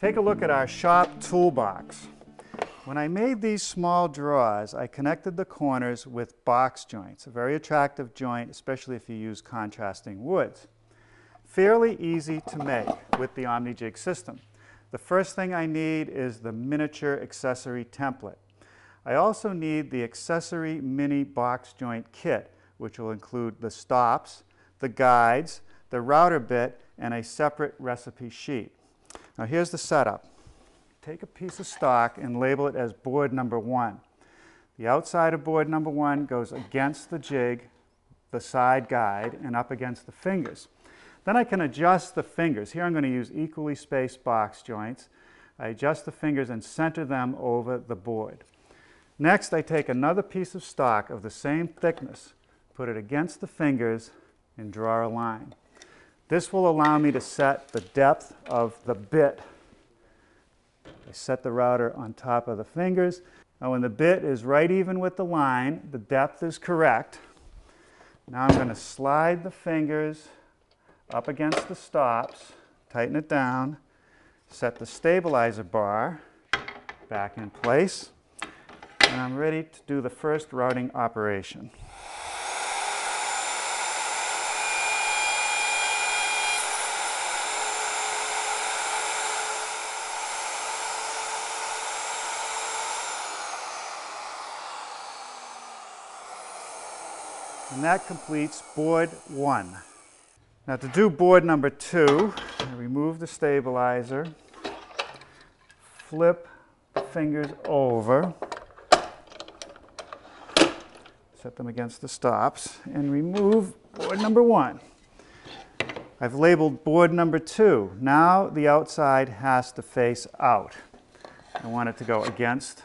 take a look at our shop toolbox. When I made these small drawers, I connected the corners with box joints, a very attractive joint, especially if you use contrasting woods. Fairly easy to make with the OmniJig system. The first thing I need is the miniature accessory template. I also need the accessory mini box joint kit, which will include the stops, the guides, the router bit, and a separate recipe sheet. Now here's the setup. Take a piece of stock and label it as board number one. The outside of board number one goes against the jig, the side guide, and up against the fingers. Then I can adjust the fingers. Here I'm going to use equally spaced box joints. I adjust the fingers and center them over the board. Next, I take another piece of stock of the same thickness, put it against the fingers, and draw a line. This will allow me to set the depth of the bit. I set the router on top of the fingers. Now when the bit is right even with the line, the depth is correct. Now I'm going to slide the fingers up against the stops, tighten it down, set the stabilizer bar back in place and I'm ready to do the first routing operation. And that completes board one. Now to do board number two, remove the stabilizer, flip the fingers over, set them against the stops, and remove board number one. I've labeled board number two. Now the outside has to face out. I want it to go against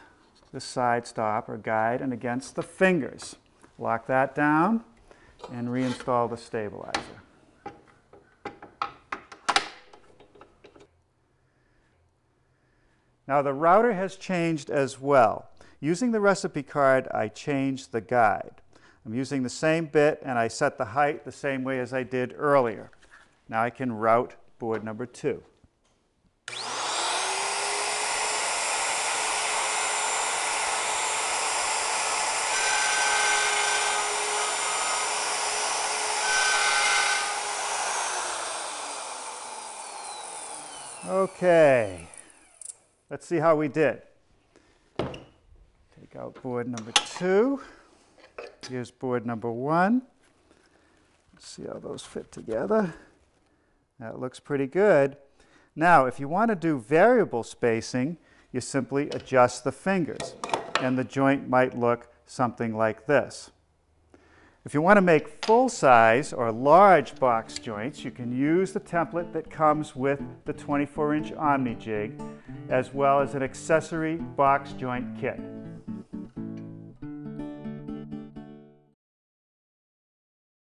the side stop or guide and against the fingers. Lock that down and reinstall the stabilizer. Now the router has changed as well. Using the recipe card, I changed the guide. I'm using the same bit and I set the height the same way as I did earlier. Now I can route board number two. Okay, let's see how we did Take out board number two. Here's board number one. Let's see how those fit together. That looks pretty good. Now, if you want to do variable spacing, you simply adjust the fingers, and the joint might look something like this. If you want to make full-size or large box joints, you can use the template that comes with the 24-inch OmniJig, as well as an accessory box joint kit.